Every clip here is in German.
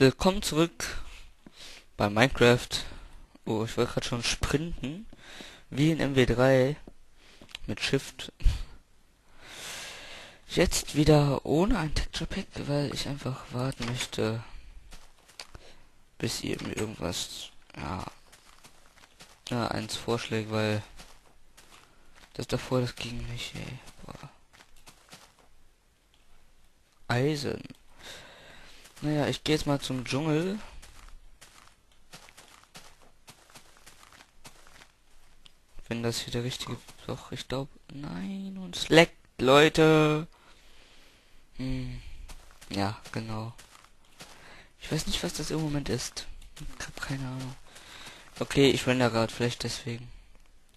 Willkommen zurück bei Minecraft. Oh, ich wollte gerade schon sprinten. Wie in MW3 mit Shift. Jetzt wieder ohne ein Texture Pack, weil ich einfach warten möchte, bis ihr mir irgendwas, ja, ja, eins vorschlägt, weil das davor, das ging nicht, ey. Boah. Eisen. Naja, ich gehe jetzt mal zum Dschungel. Wenn das hier der richtige... Doch, ich glaube... Nein, und es leckt, Leute. Hm. Ja, genau. Ich weiß nicht, was das im Moment ist. Ich habe keine Ahnung. Okay, ich render gerade, vielleicht deswegen.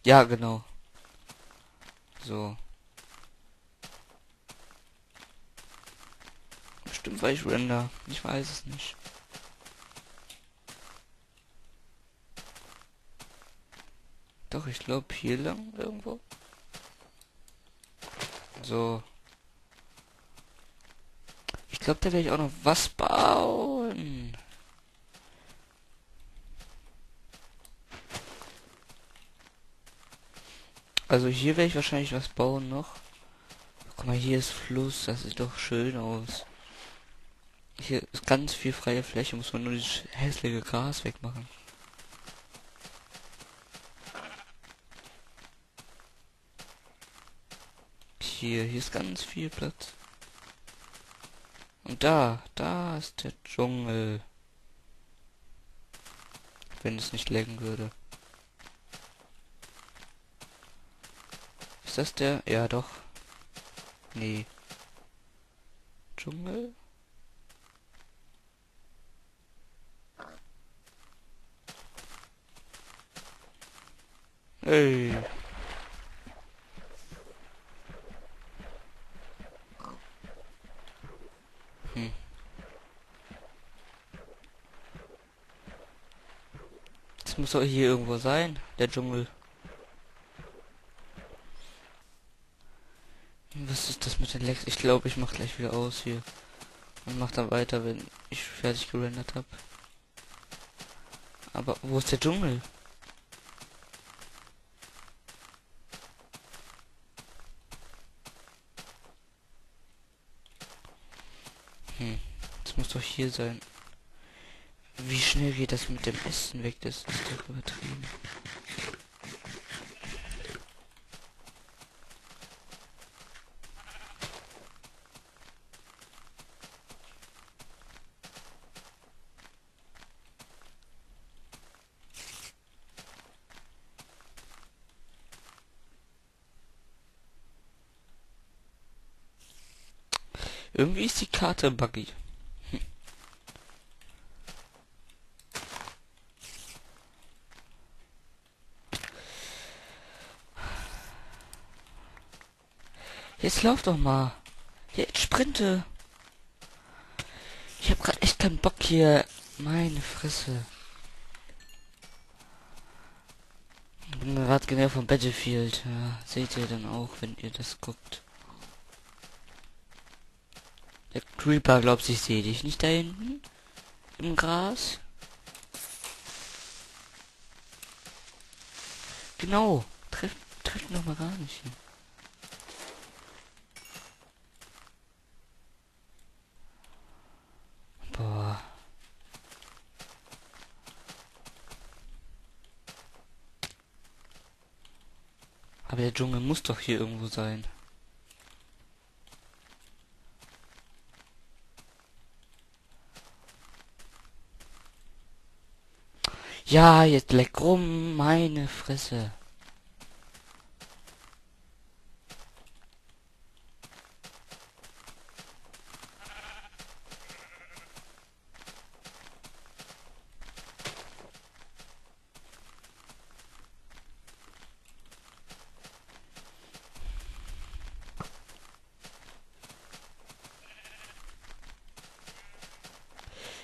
Ja, genau. So. Bestimmt weil ich render. Ich weiß es nicht. Doch, ich glaube hier lang irgendwo. So. Ich glaube, da werde ich auch noch was bauen. Also hier werde ich wahrscheinlich was bauen noch. Guck mal, hier ist Fluss, das sieht doch schön aus. Hier ist ganz viel freie Fläche, muss man nur das hässliche Gras wegmachen. Hier, hier ist ganz viel Platz. Und da, da ist der Dschungel. Wenn es nicht lecken würde. Ist das der? Ja, doch. Nee. Dschungel? Ey. Hm. Das muss doch hier irgendwo sein, der Dschungel. Was ist das mit den Lex? Ich glaube, ich mache gleich wieder aus hier. Und mach dann weiter, wenn ich fertig gerendert habe. Aber wo ist der Dschungel? Hm, das muss doch hier sein. Wie schnell geht das mit dem Essen weg? Das ist doch übertrieben. Irgendwie ist die Karte buggy. Jetzt lauf doch mal. Jetzt sprinte. Ich hab grad echt keinen Bock hier. Meine Fresse. Ich bin gerade genau vom Battlefield. Ja, seht ihr dann auch, wenn ihr das guckt. Der Creeper glaubt, ich sehe dich nicht da hinten. Im Gras. Genau. Treff, treff noch mal gar nicht hin. Boah. Aber der Dschungel muss doch hier irgendwo sein. Ja, jetzt leck rum, meine Fresse.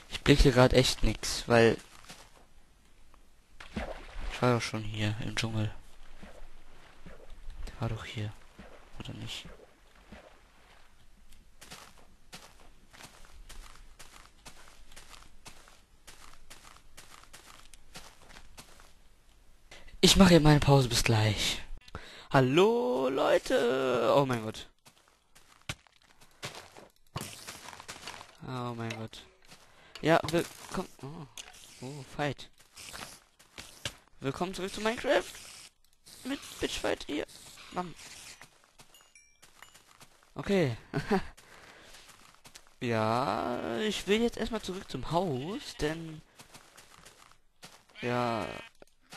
Ich blicke gerade echt nix, weil war doch schon hier im Dschungel. War doch hier. Oder nicht? Ich mache hier meine Pause. Bis gleich. Hallo, Leute. Oh mein Gott. Oh mein Gott. Ja, wir kommen. Oh. oh, Fight. Willkommen zurück zu Minecraft. Mit Bitchfight hier. Mann. Okay. ja, ich will jetzt erstmal zurück zum Haus, denn ja,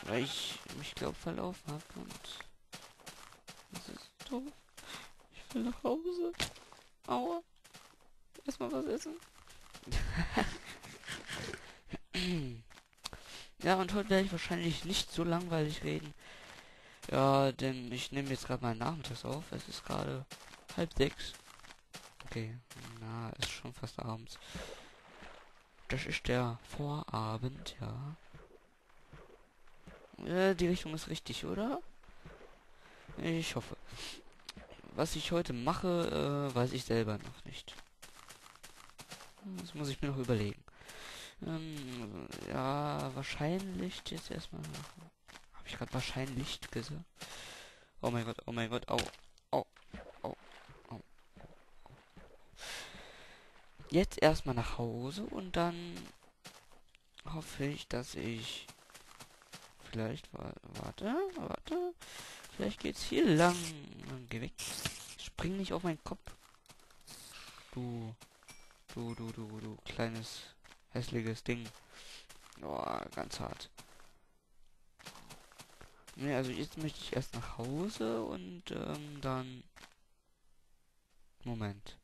weil ich mich glaube verlaufen habe und das ist doof. Ich will nach Hause. Aua. Erstmal was essen. ja, und heute werde ich wahrscheinlich nicht so langweilig reden. Ja, denn ich nehme jetzt gerade mal Nachmittags auf. Es ist gerade halb sechs. Okay, na, ist schon fast abends. Das ist der Vorabend, ja. Äh, die Richtung ist richtig, oder? Ich hoffe. Was ich heute mache, äh, weiß ich selber noch nicht. Das muss ich mir noch überlegen. Ähm, ja, wahrscheinlich jetzt erstmal. Habe ich gerade wahrscheinlich gesagt? Oh mein Gott, oh mein Gott, au, au, au, au. Jetzt erstmal nach Hause und dann hoffe ich, dass ich vielleicht warte, warte. Vielleicht geht's hier lang. Geh weg. Spring nicht auf meinen Kopf. Du. Du, du, du, du kleines hässliches Ding. Oh, ganz hart. Ne, also jetzt möchte ich erst nach Hause und ähm, dann. Moment.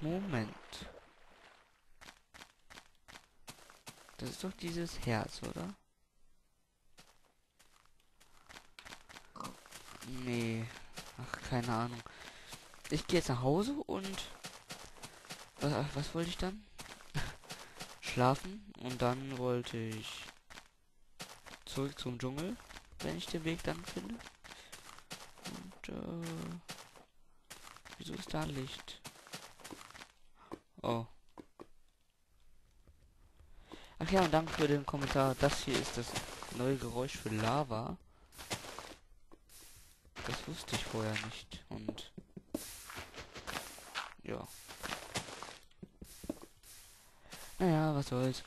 Moment. Das ist doch dieses Herz, oder? Nee. Ach, keine Ahnung. Ich gehe jetzt nach Hause und... Was, was wollte ich dann? Schlafen. Und dann wollte ich... Zurück zum Dschungel. Wenn ich den Weg dann finde. Und, äh... Wieso ist da Licht? Oh. Ach ja, und danke für den Kommentar. Das hier ist das neue Geräusch für Lava. Das wusste ich vorher nicht. Und ja. Naja, was soll's.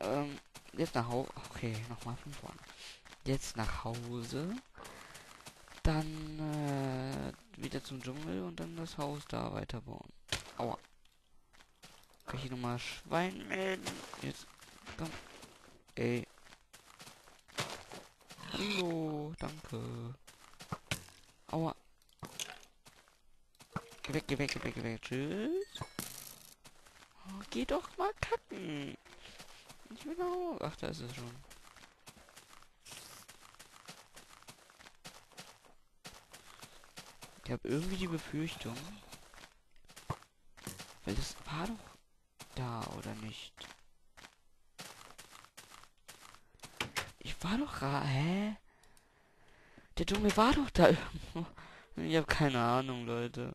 Ähm, jetzt nach Hause. Okay, nochmal von vorne. Jetzt nach Hause. Dann äh, wieder zum Dschungel und dann das Haus da weiterbauen. Aua. Kann ich hier nochmal Schwein melden? Jetzt. Komm. Ey. Hallo. Danke. Aua. Geh weg, geh weg, geh weg, geh weg. Tschüss. Oh, geh doch mal kacken. Ich will auch. Ach, da ist es schon. Ich habe irgendwie die Befürchtung, weil das war doch da, oder nicht? Ich war doch ra... Hä? Der Dschungel war doch da irgendwo. Ich habe keine Ahnung, Leute.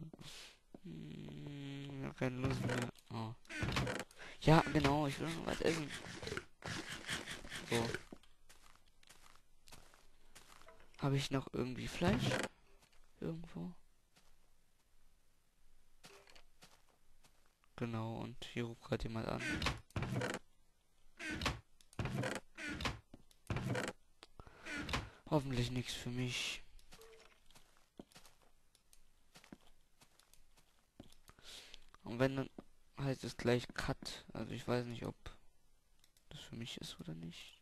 Hm, ich habe keine Lust mehr. Oh. Ja, genau, ich will noch was essen. So. Habe ich noch irgendwie Fleisch? Irgendwo? Genau, und hier ruft gerade jemand an. Hoffentlich nichts für mich. Wenn dann heißt es gleich Cut. Also ich weiß nicht, ob das für mich ist oder nicht.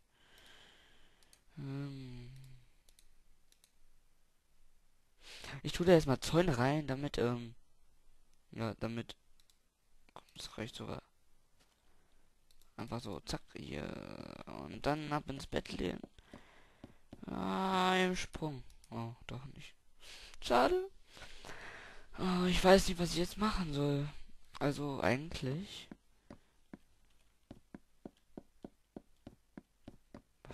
Ähm ich tue da jetzt mal Zäune rein, damit, ähm, ja, damit das reicht sogar. Einfach so, zack, hier. Und dann ab ins Bett lehnen. Ah, im Sprung. Oh, doch nicht. Schade. Oh, ich weiß nicht, was ich jetzt machen soll. Also, eigentlich.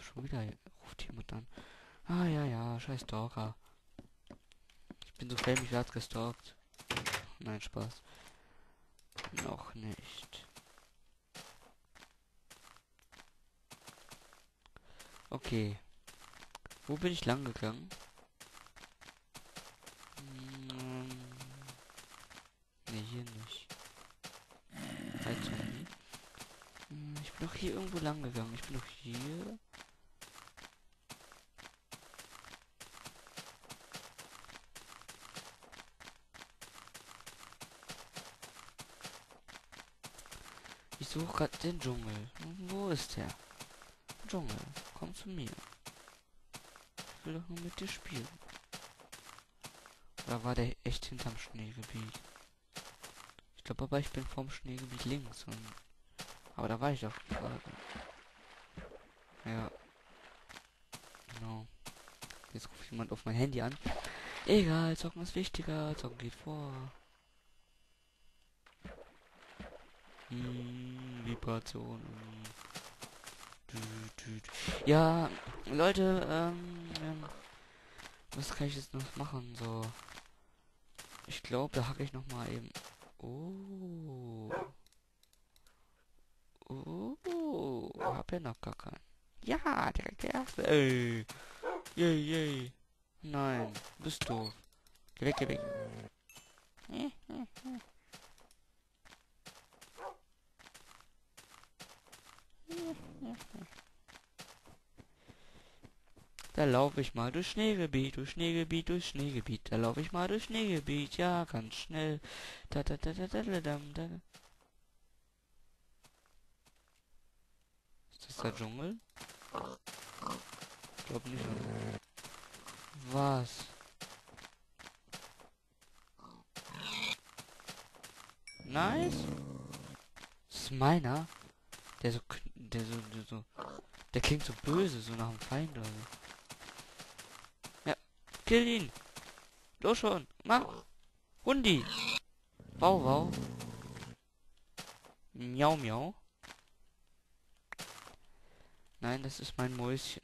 Schon wieder ruft jemand an. Ah, ja, ja, scheiß Stalker. Ich bin so fähig, ich werde gestalkt. Nein, Spaß. Noch nicht. Okay. Wo bin ich lang gegangen? Hm, ne, hier nicht. Halt Zombie. Hm, ich bin doch hier irgendwo lang gegangen. Ich bin doch hier. Ich suche gerade den Dschungel. Wo ist der? Dschungel, komm zu mir. Ich will doch nur mit dir spielen. Oder war der echt hinterm Schneegebiet? Ich glaube aber, ich bin vom Schneegebiet links. Und aber da war ich doch. Ja. Genau. Jetzt ruft jemand auf mein Handy an. Egal, zocken ist wichtiger. Zocken geht vor. Hm, Vibration. Ja, Leute, ähm, ähm, was kann ich jetzt noch machen? So, ich glaube, da hacke ich noch mal eben. Oh. Oh, hab ja noch gar keinen. Ja, direkt der erste. Ey. Yay, yay. Nein, bist du. Geh weg, geh weg. Da laufe ich mal durch Schneegebiet, durch Schneegebiet, durch Schneegebiet. Da laufe ich mal durch Schneegebiet, ja, ganz schnell. Da, da, da, da, da, da, da, da. Ist das der Dschungel? Ich glaube nicht. Was? Nice. Das ist meiner. Der so, der so, der so, der klingt so böse, so nach dem Feind oder so. Kill ihn. Los schon. Mach. Hundi. Wow, wow. Miau, miau. Nein, das ist mein Mäuschen.